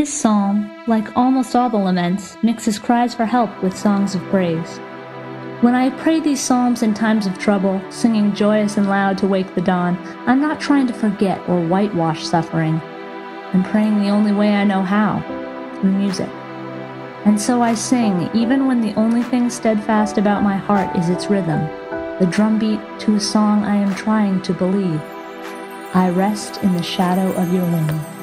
This psalm, like almost all the laments, mixes cries for help with songs of praise. When I pray these psalms in times of trouble, singing joyous and loud to wake the dawn, I'm not trying to forget or whitewash suffering. I'm praying the only way I know how through music. And so I sing, even when the only thing steadfast about my heart is its rhythm, the drumbeat to a song I am trying to believe. I rest in the shadow of your wing.